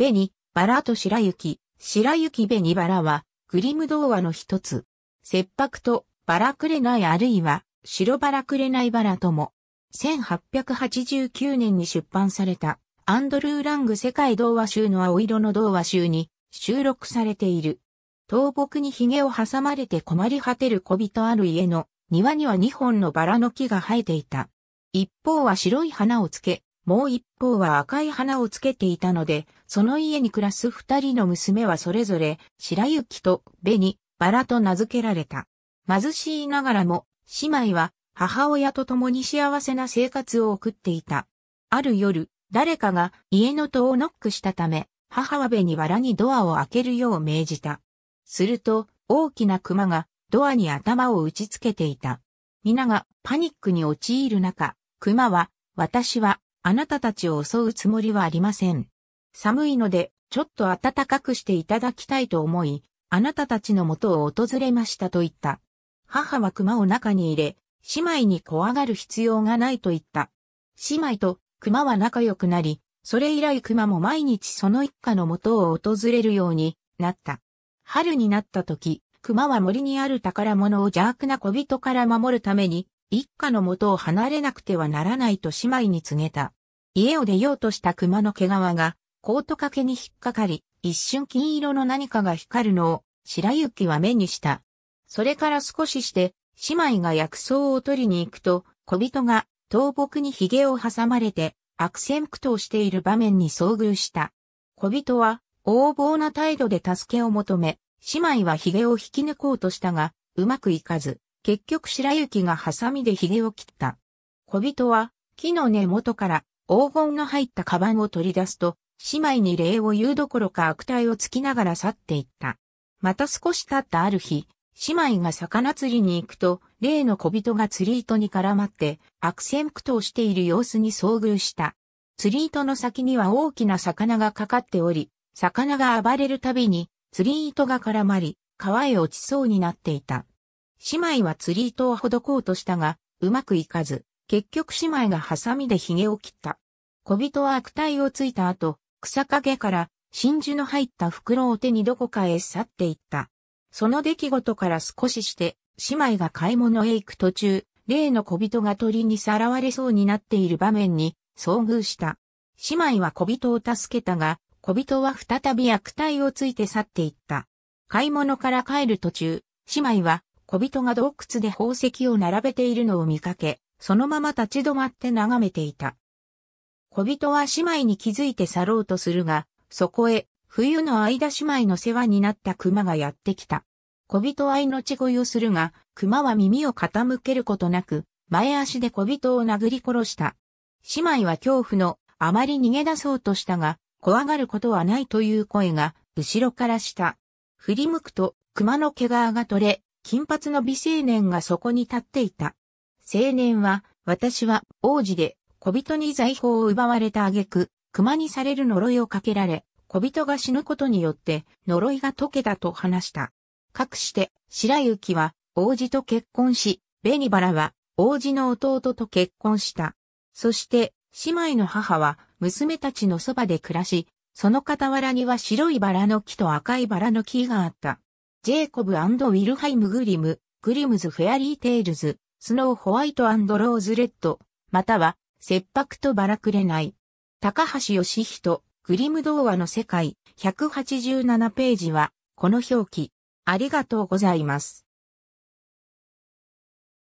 紅、バラと白雪、白雪紅バラは、グリム童話の一つ。切迫とバラくれないあるいは、白バラくれないバラとも。1889年に出版された、アンドルー・ラング世界童話集の青色の童話集に収録されている。倒木に髭を挟まれて困り果てる小人ある家の庭には二本のバラの木が生えていた。一方は白い花をつけ、もう一方は赤い花をつけていたので、その家に暮らす二人の娘はそれぞれ、白雪と紅、バラと名付けられた。貧しいながらも、姉妹は母親と共に幸せな生活を送っていた。ある夜、誰かが家の戸をノックしたため、母は紅バラにドアを開けるよう命じた。すると、大きな熊がドアに頭を打ちつけていた。皆がパニックに陥る中、熊は、私はあなたたちを襲うつもりはありません。寒いので、ちょっと暖かくしていただきたいと思い、あなたたちのもとを訪れましたと言った。母は熊を中に入れ、姉妹に怖がる必要がないと言った。姉妹と熊は仲良くなり、それ以来熊も毎日その一家のもとを訪れるようになった。春になった時、熊は森にある宝物を邪悪な小人から守るために、一家の元を離れなくてはならないと姉妹に告げた。家を出ようとした熊の毛皮が、コート掛けに引っかかり、一瞬金色の何かが光るのを、白雪は目にした。それから少しして、姉妹が薬草を取りに行くと、小人が倒木に髭を挟まれて、悪戦苦闘している場面に遭遇した。小人は、横暴な態度で助けを求め、姉妹は髭を引き抜こうとしたが、うまくいかず、結局白雪がハサミで髭を切った。小人は木の根元から黄金の入ったカバンを取り出すと、姉妹に礼を言うどころか悪態をつきながら去っていった。また少し経ったある日、姉妹が魚釣りに行くと、例の小人が釣り糸に絡まって悪戦苦闘している様子に遭遇した。釣り糸の先には大きな魚がかかっており、魚が暴れるたびに釣り糸が絡まり、川へ落ちそうになっていた。姉妹は釣り糸をほどこうとしたが、うまくいかず、結局姉妹がハサミで髭を切った。小人は悪態をついた後、草陰から真珠の入った袋を手にどこかへ去っていった。その出来事から少しして、姉妹が買い物へ行く途中、例の小人が鳥にさらわれそうになっている場面に遭遇した。姉妹は小人を助けたが、小人は再び悪態をついて去っていった。買い物から帰る途中、姉妹は小人が洞窟で宝石を並べているのを見かけ、そのまま立ち止まって眺めていた。小人は姉妹に気づいて去ろうとするが、そこへ、冬の間姉妹の世話になった熊がやってきた。小人は命乞いをするが、熊は耳を傾けることなく、前足で小人を殴り殺した。姉妹は恐怖のあまり逃げ出そうとしたが、怖がることはないという声が、後ろからした。振り向くと、熊の毛皮が取れ、金髪の美青年がそこに立っていた。青年は、私は王子で小人に財宝を奪われた挙句、熊にされる呪いをかけられ、小人が死ぬことによって呪いが解けたと話した。かくして、白雪は王子と結婚し、紅バラは王子の弟と結婚した。そして、姉妹の母は娘たちのそばで暮らし、その傍らには白いバラの木と赤いバラの木があった。ジェイコブウィルハイム・グリム、 Grimm's Fairy Tales、 Snow White Rose Red、または、切迫とばらくれない。高橋義人、グリム童話の世界、187ページは、この表記。ありがとうございます。